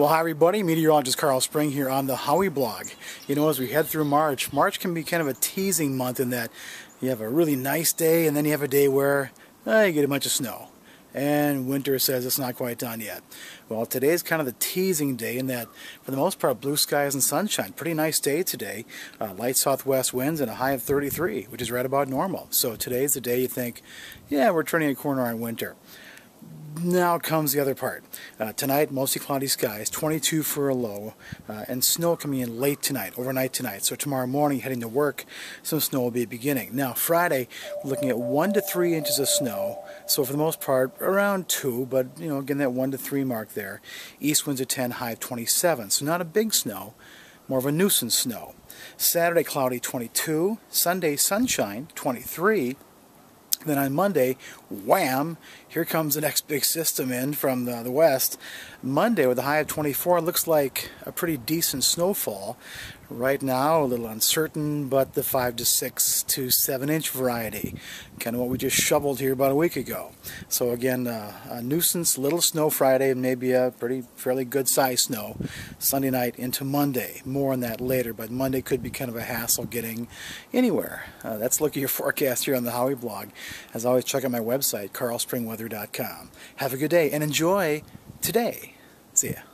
Well, hi everybody, meteorologist Karl Spring here on the Howie blog. You know, as we head through March, March can be kind of a teasing month in that you have a really nice day and then you have a day where eh, you get a bunch of snow. And winter says it's not quite done yet. Well, today's kind of the teasing day in that, for the most part, blue skies and sunshine. Pretty nice day today. Uh, light southwest winds and a high of 33, which is right about normal. So today's the day you think, yeah, we're turning a corner on winter now comes the other part. Uh, tonight, mostly cloudy skies, 22 for a low, uh, and snow coming in late tonight, overnight tonight. So tomorrow morning, heading to work, some snow will be beginning. Now, Friday, looking at 1 to 3 inches of snow. So for the most part, around 2, but, you know, again, that 1 to 3 mark there. East winds at 10, high of 27. So not a big snow, more of a nuisance snow. Saturday, cloudy, 22. Sunday, sunshine, 23. Then on Monday, wham, here comes the next big system in from the, the west. Monday with a high of 24 looks like a pretty decent snowfall. Right now, a little uncertain, but the 5 to 6 to 7 inch variety. Kind of what we just shoveled here about a week ago. So again, uh, a nuisance, little snow Friday, and maybe a pretty fairly good size snow Sunday night into Monday. More on that later, but Monday could be kind of a hassle getting anywhere. Uh, that's look at your forecast here on the Howie blog. As always, check out my website, karlspringweather.com. Have a good day and enjoy today. See ya.